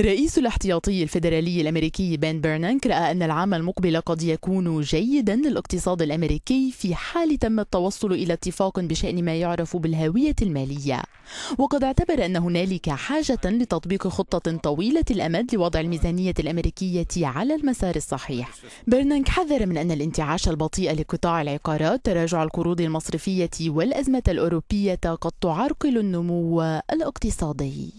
رئيس الاحتياطي الفيدرالي الأمريكي بن بيرنانك رأى أن العام المقبل قد يكون جيدا للاقتصاد الأمريكي في حال تم التوصل إلى اتفاق بشأن ما يعرف بالهوية المالية. وقد اعتبر أن هنالك حاجة لتطبيق خطة طويلة الأمد لوضع الميزانية الأمريكية على المسار الصحيح. بيرنانك حذر من أن الانتعاش البطيء لقطاع العقارات تراجع القروض المصرفية والأزمة الأوروبية قد تعرقل النمو الإقتصادي.